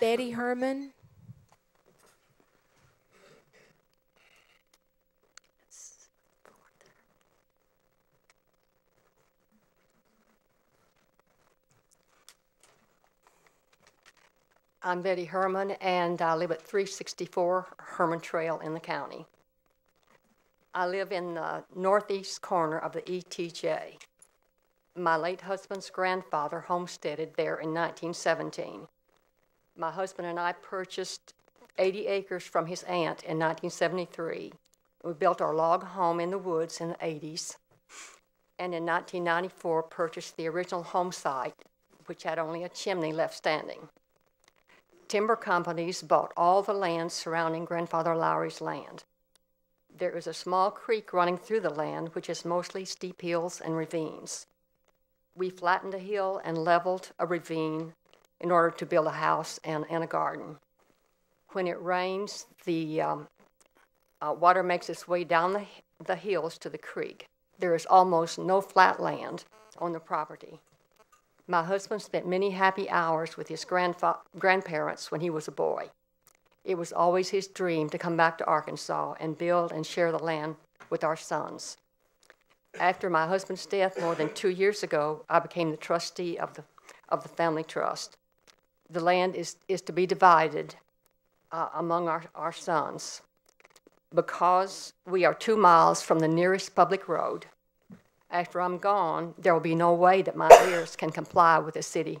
Betty Herrmann. I'm Betty Herrmann, and I live at 364 Herrmann Trail in the county. I live in the northeast corner of the ETJ. My late husband's grandfather homesteaded there in 1917. My husband and I purchased 80 acres from his aunt in 1973. We built our log home in the woods in the 80s, and in 1994 purchased the original home site, which had only a chimney left standing timber companies bought all the land surrounding Grandfather Lowry's land. There is a small creek running through the land, which is mostly steep hills and ravines. We flattened a hill and leveled a ravine in order to build a house and, and a garden. When it rains, the um, uh, water makes its way down the, the hills to the creek. There is almost no flat land on the property. My husband spent many happy hours with his grandfa- grandparents when he was a boy. It was always his dream to come back to Arkansas and build and share the land with our sons. After my husband's death more than two years ago, I became the trustee of the, of the family trust. The land is, is to be divided uh, among our, our sons. Because we are two miles from the nearest public road, after I'm gone, there will be no way that my heirs can comply with the city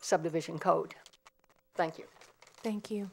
subdivision code. Thank you. Thank you.